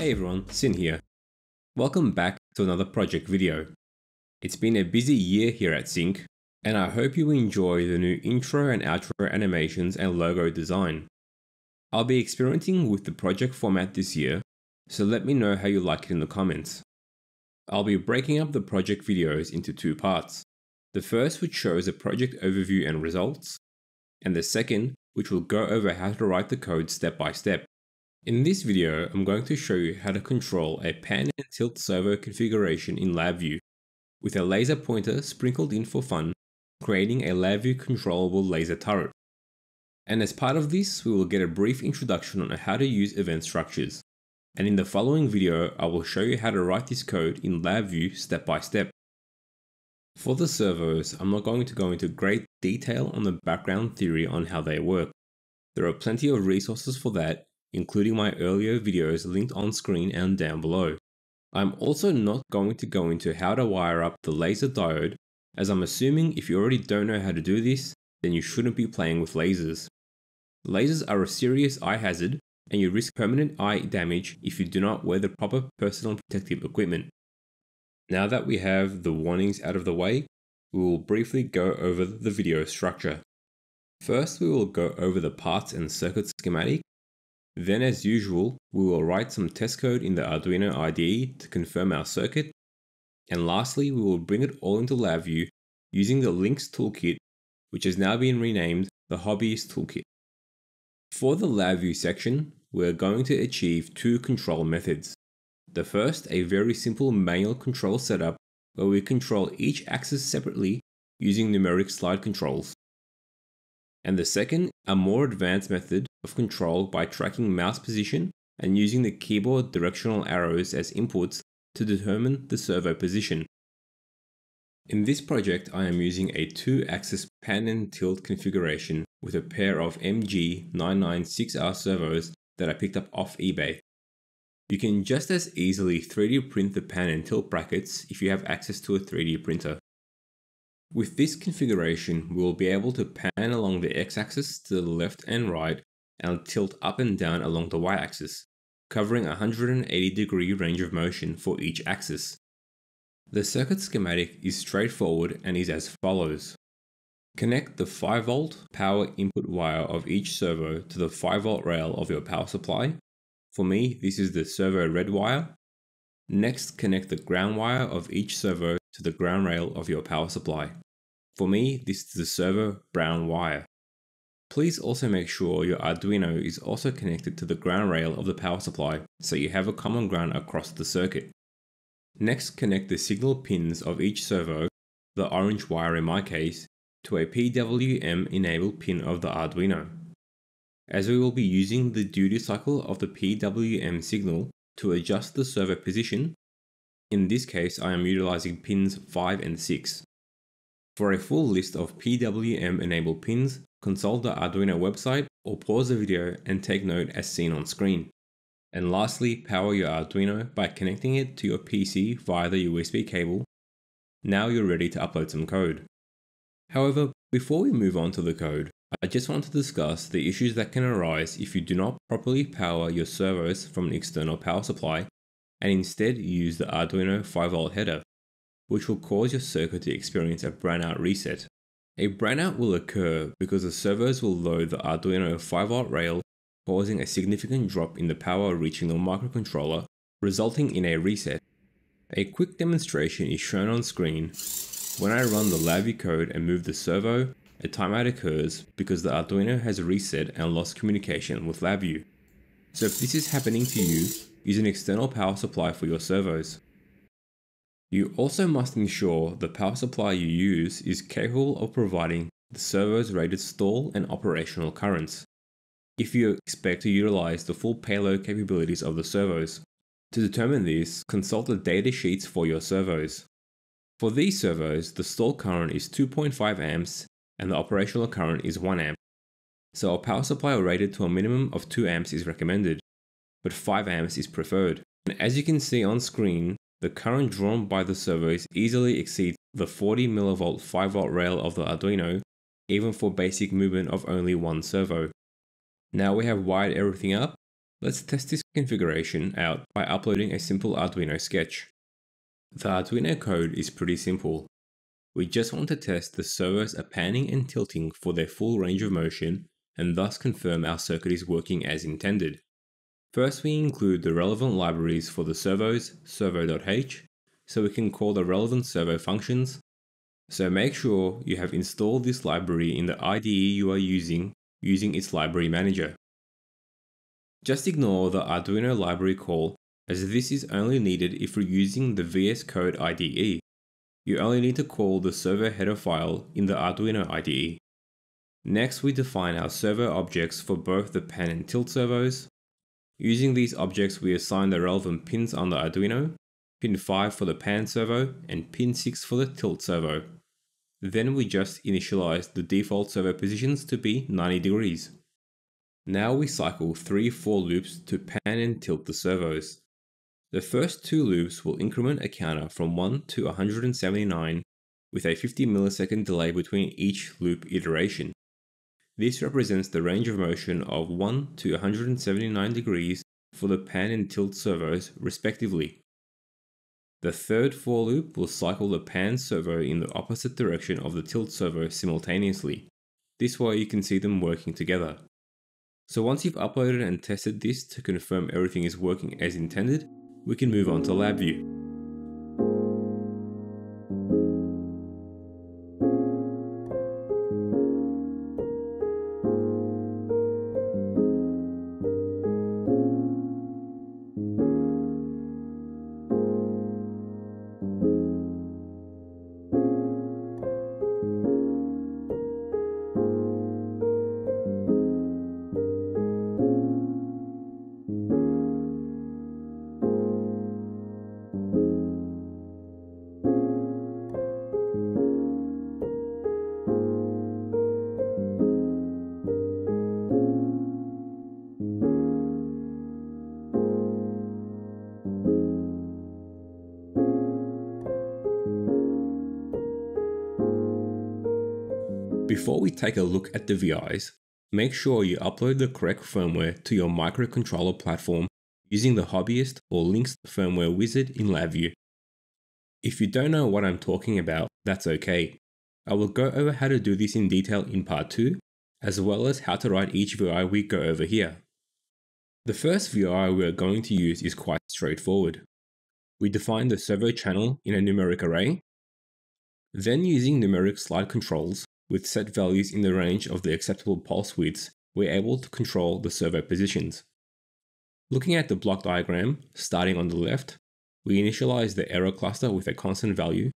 Hey everyone, Sin here. Welcome back to another project video. It's been a busy year here at SINC, and I hope you enjoy the new intro and outro animations and logo design. I'll be experimenting with the project format this year, so let me know how you like it in the comments. I'll be breaking up the project videos into two parts. The first which shows a project overview and results, and the second which will go over how to write the code step by step. In this video, I'm going to show you how to control a pan and tilt servo configuration in LabVIEW, with a laser pointer sprinkled in for fun, creating a LabVIEW controllable laser turret. And as part of this, we will get a brief introduction on how to use event structures. And in the following video, I will show you how to write this code in LabVIEW step by step. For the servos, I'm not going to go into great detail on the background theory on how they work. There are plenty of resources for that including my earlier videos linked on screen and down below. I'm also not going to go into how to wire up the laser diode, as I'm assuming if you already don't know how to do this, then you shouldn't be playing with lasers. Lasers are a serious eye hazard, and you risk permanent eye damage if you do not wear the proper personal protective equipment. Now that we have the warnings out of the way, we will briefly go over the video structure. First, we will go over the parts and circuit schematic, then as usual, we will write some test code in the Arduino IDE to confirm our circuit. And lastly, we will bring it all into LabVIEW using the LINX toolkit, which has now been renamed the Hobbyist toolkit. For the LabVIEW section, we're going to achieve two control methods. The first, a very simple manual control setup where we control each axis separately using numeric slide controls. And the second, a more advanced method of control by tracking mouse position and using the keyboard directional arrows as inputs to determine the servo position. In this project, I am using a 2-axis pan and tilt configuration with a pair of MG996R servos that I picked up off eBay. You can just as easily 3D print the pan and tilt brackets if you have access to a 3D printer. With this configuration, we will be able to pan along the x-axis to the left and right and tilt up and down along the y-axis, covering a 180 degree range of motion for each axis. The circuit schematic is straightforward and is as follows. Connect the 5 volt power input wire of each servo to the 5 volt rail of your power supply. For me, this is the servo red wire. Next, connect the ground wire of each servo to the ground rail of your power supply. For me, this is the servo brown wire. Please also make sure your Arduino is also connected to the ground rail of the power supply so you have a common ground across the circuit. Next, connect the signal pins of each servo, the orange wire in my case, to a PWM enabled pin of the Arduino. As we will be using the duty cycle of the PWM signal to adjust the servo position, in this case I am utilizing pins 5 and 6. For a full list of PWM enabled pins, consult the Arduino website or pause the video and take note as seen on screen. And lastly, power your Arduino by connecting it to your PC via the USB cable. Now you're ready to upload some code. However, before we move on to the code, I just want to discuss the issues that can arise if you do not properly power your servos from an external power supply and instead use the Arduino 5V header, which will cause your circuit to experience a brownout reset. A brownout will occur because the servos will load the Arduino 5V rail, causing a significant drop in the power reaching the microcontroller, resulting in a reset. A quick demonstration is shown on screen. When I run the LabVIEW code and move the servo, a timeout occurs because the Arduino has reset and lost communication with LabVIEW. So if this is happening to you, use an external power supply for your servos. You also must ensure the power supply you use is capable of providing the servo's rated stall and operational currents. If you expect to utilize the full payload capabilities of the servos. To determine this, consult the data sheets for your servos. For these servos, the stall current is 2.5 amps and the operational current is 1 amp. So a power supply rated to a minimum of 2 amps is recommended, but 5 amps is preferred. And as you can see on screen, the current drawn by the servos easily exceeds the 40 mV 5 v rail of the Arduino, even for basic movement of only one servo. Now we have wired everything up, Let's test this configuration out by uploading a simple Arduino sketch. The Arduino code is pretty simple. We just want to test the servos are panning and tilting for their full range of motion and thus confirm our circuit is working as intended. First we include the relevant libraries for the servos, servo.h, so we can call the relevant servo functions. So make sure you have installed this library in the IDE you are using using its library manager. Just ignore the Arduino library call as this is only needed if you're using the VS Code IDE. You only need to call the servo header file in the Arduino IDE. Next we define our servo objects for both the pan and tilt servos. Using these objects we assign the relevant pins on the Arduino, pin 5 for the pan servo and pin 6 for the tilt servo. Then we just initialize the default servo positions to be 90 degrees. Now we cycle 3 4 loops to pan and tilt the servos. The first two loops will increment a counter from 1 to 179 with a 50 millisecond delay between each loop iteration. This represents the range of motion of 1 to 179 degrees for the pan and tilt servos respectively. The third for loop will cycle the pan servo in the opposite direction of the tilt servo simultaneously. This way you can see them working together. So once you've uploaded and tested this to confirm everything is working as intended, we can move on to LabVIEW. Before we take a look at the VIs, make sure you upload the correct firmware to your microcontroller platform using the Hobbyist or LINX firmware wizard in LabVIEW. If you don't know what I'm talking about, that's okay. I will go over how to do this in detail in part 2, as well as how to write each VI we go over here. The first VI we are going to use is quite straightforward. We define the servo channel in a numeric array. Then using numeric slide controls, with set values in the range of the acceptable pulse widths, we're able to control the servo positions. Looking at the block diagram, starting on the left, we initialize the error cluster with a constant value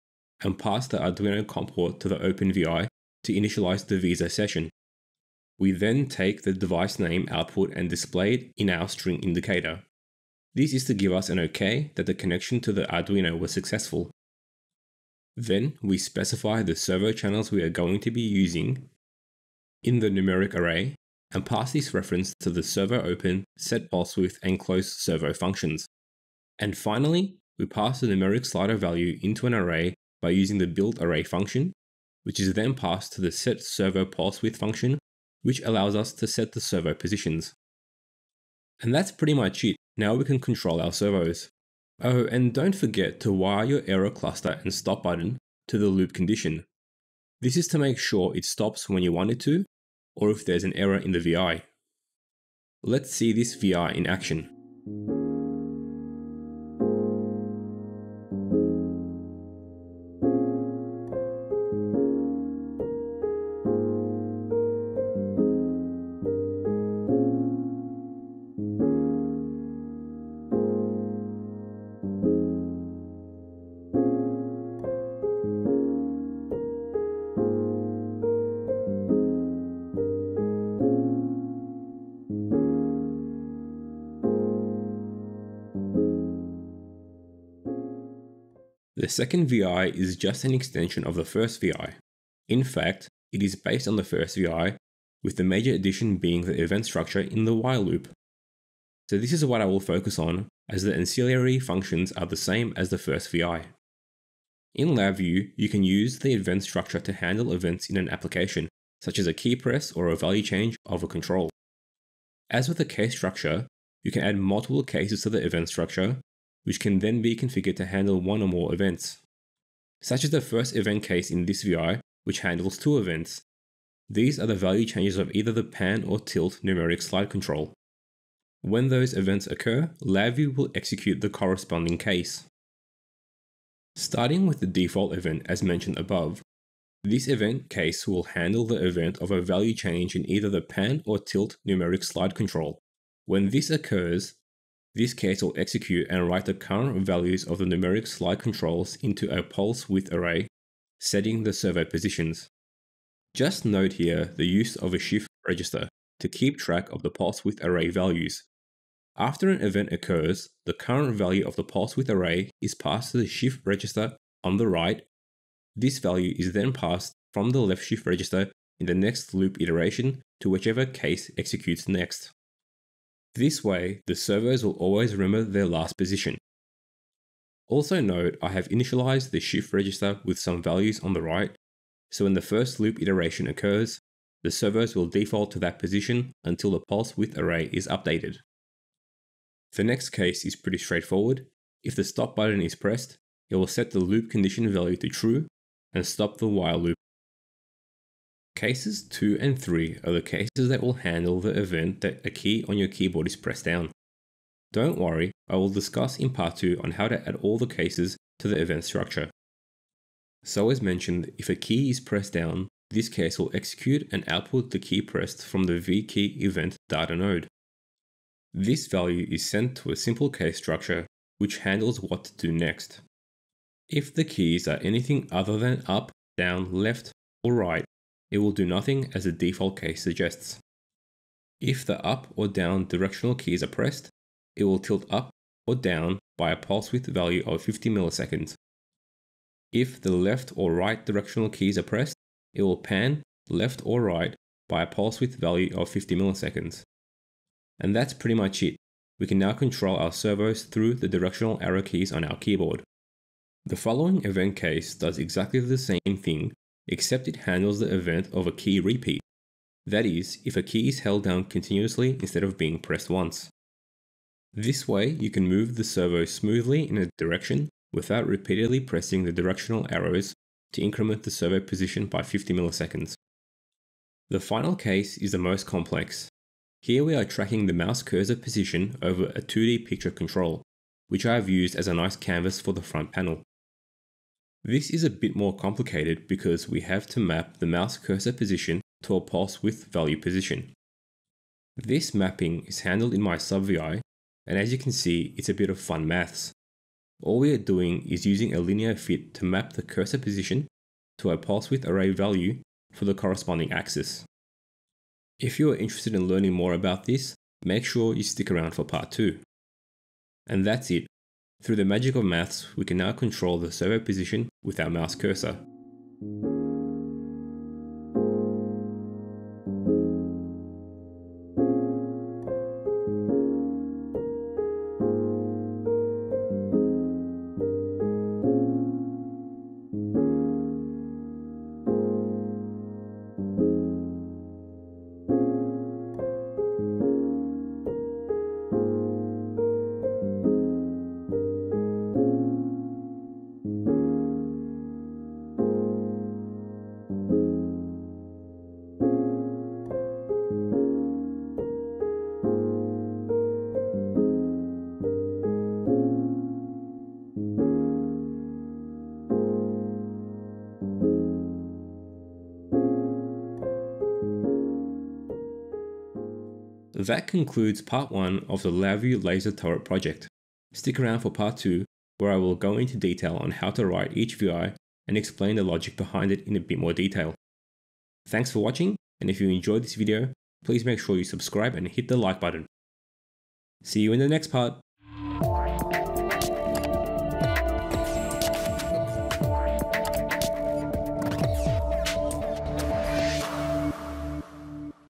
and pass the Arduino COM port to the OpenVI to initialize the VISA session. We then take the device name output and display it in our string indicator. This is to give us an OK that the connection to the Arduino was successful. Then we specify the servo channels we are going to be using in the numeric array and pass this reference to the servo open, set pulse width, and close servo functions. And finally, we pass the numeric slider value into an array by using the build array function, which is then passed to the set servo pulse width function, which allows us to set the servo positions. And that's pretty much it. Now we can control our servos. Oh, and don't forget to wire your error cluster and stop button to the loop condition. This is to make sure it stops when you want it to, or if there's an error in the VI. Let's see this VI in action. The second VI is just an extension of the first VI. In fact, it is based on the first VI, with the major addition being the event structure in the while loop. So this is what I will focus on, as the ancillary functions are the same as the first VI. In LabVIEW, you can use the event structure to handle events in an application, such as a key press or a value change of a control. As with the case structure, you can add multiple cases to the event structure, which can then be configured to handle one or more events. Such as the first event case in this VI, which handles two events. These are the value changes of either the pan or tilt numeric slide control. When those events occur, LabVIEW will execute the corresponding case. Starting with the default event as mentioned above, this event case will handle the event of a value change in either the pan or tilt numeric slide control. When this occurs, this case will execute and write the current values of the numeric slide controls into a pulse width array, setting the servo positions. Just note here the use of a shift register to keep track of the pulse width array values. After an event occurs, the current value of the pulse width array is passed to the shift register on the right. This value is then passed from the left shift register in the next loop iteration to whichever case executes next. This way, the servos will always remember their last position. Also note I have initialized the shift register with some values on the right, so when the first loop iteration occurs, the servos will default to that position until the pulse width array is updated. The next case is pretty straightforward. If the stop button is pressed, it will set the loop condition value to true and stop the while loop. Cases 2 and 3 are the cases that will handle the event that a key on your keyboard is pressed down. Don't worry, I will discuss in part 2 on how to add all the cases to the event structure. So as mentioned, if a key is pressed down, this case will execute and output the key pressed from the vkey event data node. This value is sent to a simple case structure which handles what to do next. If the keys are anything other than up, down, left, or right, it will do nothing as the default case suggests. If the up or down directional keys are pressed, it will tilt up or down by a pulse width value of 50 milliseconds. If the left or right directional keys are pressed, it will pan left or right by a pulse width value of 50 milliseconds. And that's pretty much it. We can now control our servos through the directional arrow keys on our keyboard. The following event case does exactly the same thing, except it handles the event of a key repeat. That is, if a key is held down continuously instead of being pressed once. This way, you can move the servo smoothly in a direction without repeatedly pressing the directional arrows to increment the servo position by 50 milliseconds. The final case is the most complex, here we are tracking the mouse cursor position over a 2D picture control, which I have used as a nice canvas for the front panel. This is a bit more complicated because we have to map the mouse cursor position to a pulse width value position. This mapping is handled in my sub-VI, and as you can see, it's a bit of fun maths. All we are doing is using a linear fit to map the cursor position to a pulse width array value for the corresponding axis. If you are interested in learning more about this, make sure you stick around for part 2. And that's it. Through the magic of maths, we can now control the servo position with our mouse cursor. That concludes part 1 of the LabVIEW Laser Turret project. Stick around for part 2 where I will go into detail on how to write each VI and explain the logic behind it in a bit more detail. Thanks for watching and if you enjoyed this video, please make sure you subscribe and hit the like button. See you in the next part.